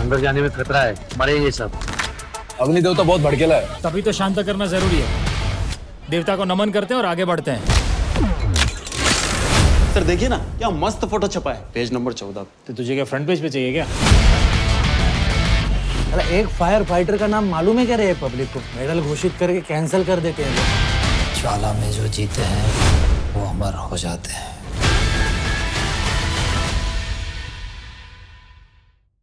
अंदर जाने में खतरा है। मरेंगे सब। अग्निदेव तो बहुत भड़केला है। तभी तो शांत करना ज़रूरी है। देवता को नमन करते हैं और आगे बढ़ते हैं। सर देखिए ना क्या मस्त फ़ोटो छपा है। पेज नंबर चौदह। तो तुझे क्या फ्रंट पेज पे चाहिए क्या? अरे एक फायर फाइटर का नाम मालूम है क्या रे पब्लिक को? मेडल घोषित करके कैंसिल कर देते हैं। लोग। ज्वाला में जो जीते हैं वो अमर हो जाते हैं।